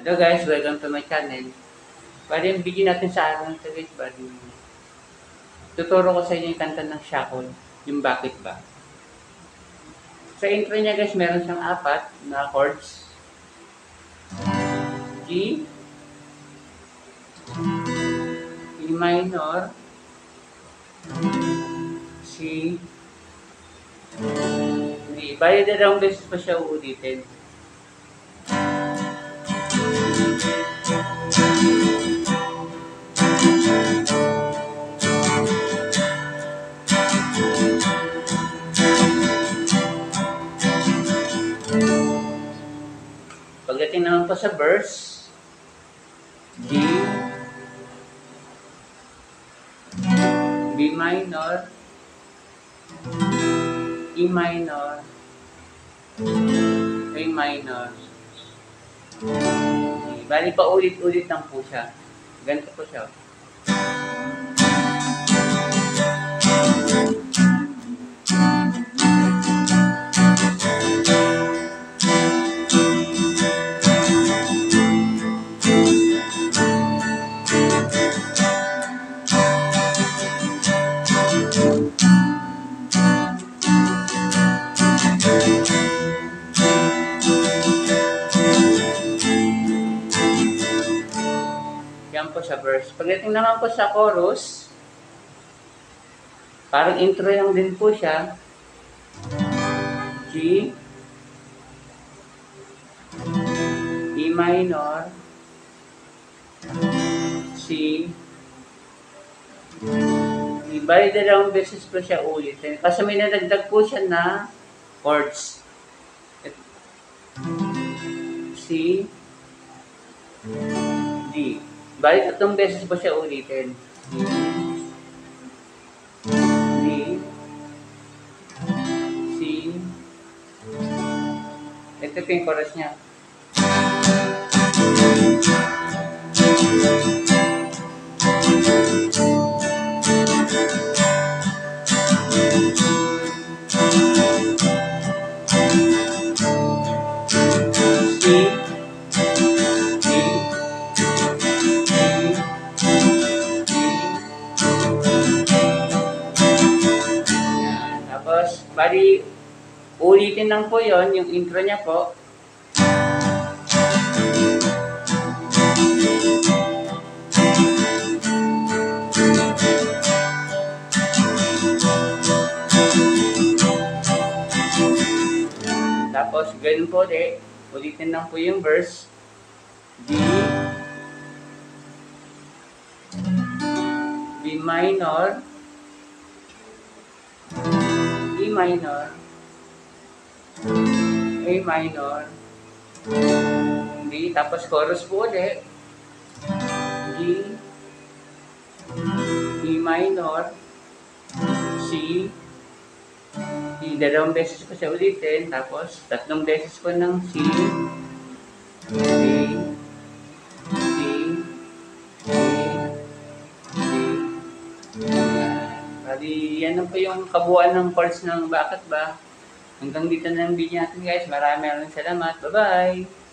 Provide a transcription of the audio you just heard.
Hello guys, welcome to my channel. Bali, yung video natin sa araw nito guys, bali, tuturo ko sa inyo yung kanta ng Shackle, yung Bakit Ba. Sa intro niya guys, meron siyang apat na chords. G, E minor, C, D. Bali, dalawang beses pa siya uulitin. Pagdating naman po sa verse, G, B minor, E minor, A minor. Bali pa ulit-ulit lang po siya. Ganito po siya. Yan po sa verse. Pagdating naman po sa chorus, parang intro lang din po siya. G, E minor, C, E. Bali dalawang beses po siya ulit. Kasi may nadagdag po siya na chords. C, D. Bali, tatlong beses po siya ulitin. D, C, ito yung chorus niya. Bali, ulitin lang po yon yung intro niya po. Tapos, ganun po ulit. Ulitin lang po yung verse. D, B minor, E minor, A minor, B, tapos chorus po ulit, G, E minor, C, E, dalawang beses ko siya ulitin, tapos tatlong beses ko ng C, D, Bali, yan lang po yung kabuuan ng chords ng bakit ba. Hanggang dito na ang video natin guys. Maraming maraming salamat. Bye-bye!